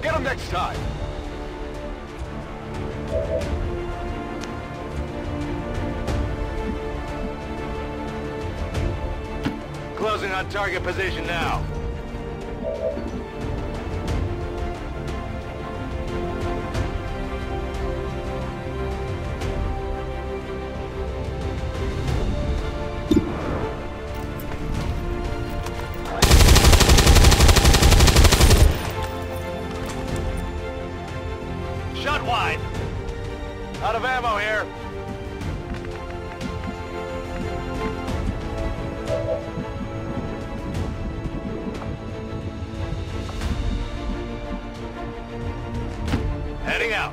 I'll get him next time. Closing on target position now. Out of ammo here. Heading out.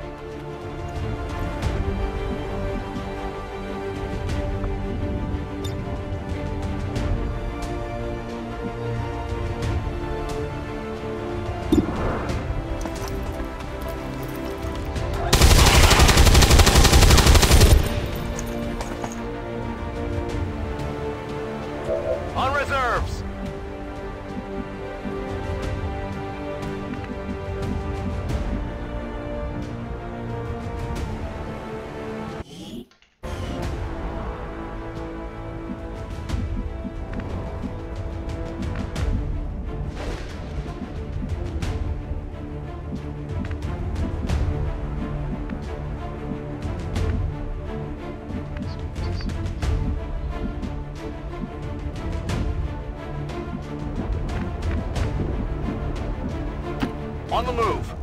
On the move.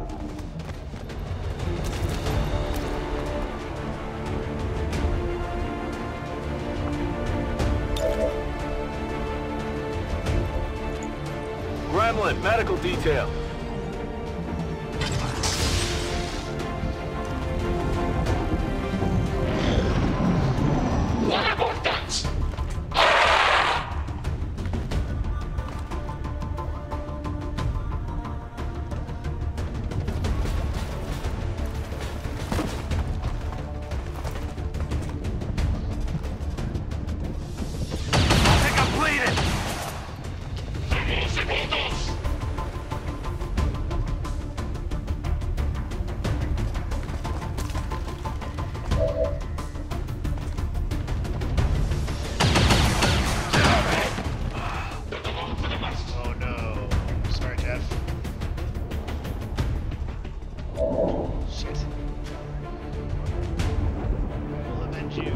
Gremlin, medical detail. You.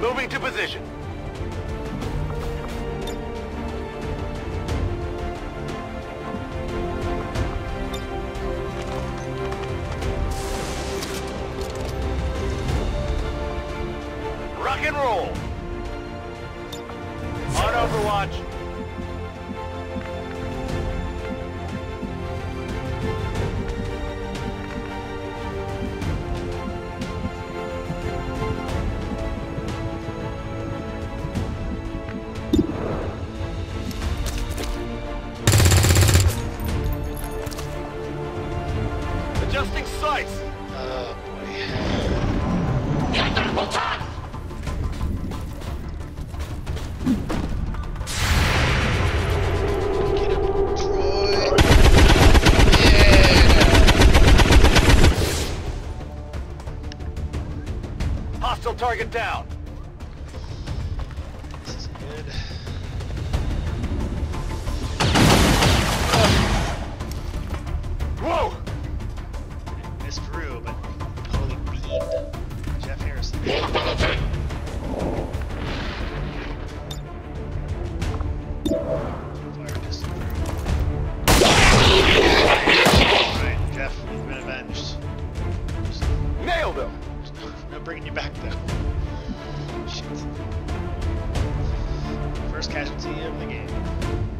Moving to position. And roll. On Overwatch. Adjusting sights. Oh boy. Get Hostile target down. This is good. bringing you back though. Shit. First casualty of the game.